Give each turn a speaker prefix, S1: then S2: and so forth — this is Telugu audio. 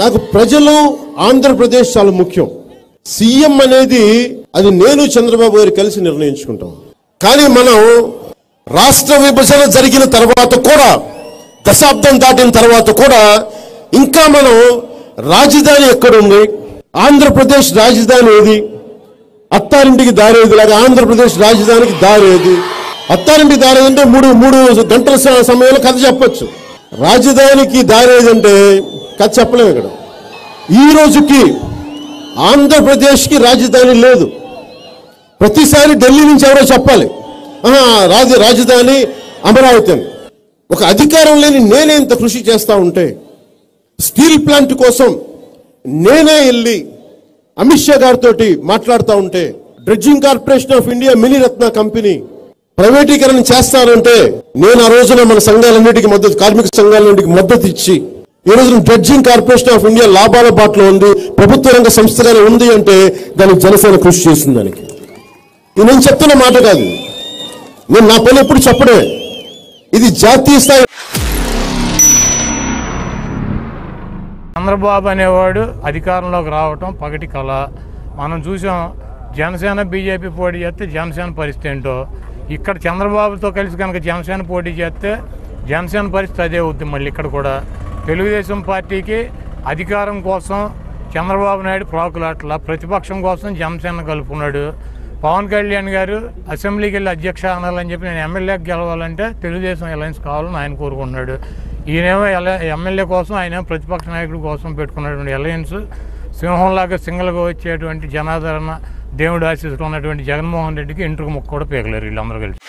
S1: నాకు ప్రజలు ఆంధ్రప్రదేశ్ చాలా ముఖ్యం. సీఎం అనేది అది నేను చంద్రబాబు గారు కలిసి నిర్ణయించుకుంటాం. కానీ మనం రాష్ట్ర విభజన జరిగిన తర్వాత కూడా దశాబ్దం దాటిన తర్వాత కూడా ఇంకా మనం రాజధాని ఎక్కడుంది ఆంధ్రప్రదేశ్ రాజధాని ఏది? అత్తారింటికి దారేది లాగా ఆంధ్రప్రదేశ్ రాజధానికి దారేది అత్తారింటికి దారేది అంటే మూడు మూడు గంటల సమయంలో కథ చెప్పచ్చు. రాజధానికి దారి ఏదంటే కథ చెప్పలేము ఇక్కడ. ఈ రోజుకి ఆంధ్రప్రదేశ్కి రాజధాని లేదు. ప్రతిసారి ఢిల్లీ నుంచి ఎవరో చెప్పాలి. రాజు రాజ రాజధాని అమరావతి అని. ఒక అధికారం లేని నేనే ఇంత కృషి చేస్తూ ఉంటే స్టీల్ ప్లాంట్ కోసం నేనే వెళ్ళి అమిత్ షా గారితో మాట్లాడుతూ ఉంటే dredging corporation of India mini Ratna company ప్రైవేటీకరణ చేస్తానంటే నేను ఆ రోజున మన సంఘాలన్నిటికీ మద్దతు కార్మిక సంఘాలన్నిటికీ మద్దతు ఇచ్చి ఈ రోజున డ్రెడ్జింగ్ కార్పొరేషన్ ఆఫ్ ఇండియా లాభాల బాటలో ఉంది ప్రభుత్వ రంగ సంస్థగానే ఉంది అంటే దానికి జనసేన కృషి చేసింది దానికి. ఇది నేను చెప్తున్న మాట కాదు. నేను నా పని ఎప్పుడు చెప్పడమే ఇది జాతీయ స్థాయి
S2: చంద్రబాబు అనేవాడు అధికారంలోకి రావటం పగటి కళ మనం చూసాం జనసేన బీజేపీ పోటీ చేస్తే జనసేన పరిస్థితి ఏంటో. ఇక్కడ చంద్రబాబుతో కలిసి కనుక జనసేన పోటీ చేస్తే జనసేన పరిస్థితి అదే అవుతుంది మళ్ళీ ఇక్కడ కూడా. తెలుగుదేశం పార్టీకి అధికారం కోసం చంద్రబాబు నాయుడు ప్రాకులాట్ల ప్రతిపక్షం కోసం జనసేన కలుపుకున్నాడు. పవన్ కళ్యాణ్ గారు అసెంబ్లీకి వెళ్ళి అధ్యక్ష అనాలని చెప్పి నేను ఎమ్మెల్యేకి గెలవాలంటే తెలుగుదేశం అలయన్స్ కావాలని ఆయన కోరుకుంటున్నాడు. ఈయనేమో ఎమ్మెల్యే కోసం ఆయన ప్రతిపక్ష నాయకుడి కోసం పెట్టుకున్నటువంటి అలయన్స్ సింహంలాగా సింగల్గా వచ్చేటువంటి జనాదరణ దేవుడు ఆశీస్సులు ఉన్నటువంటి జగన్మోహన్ రెడ్డికి ఇంటికి ముక్క కూడా పీకలేరు వీళ్ళందరూ కలిసి.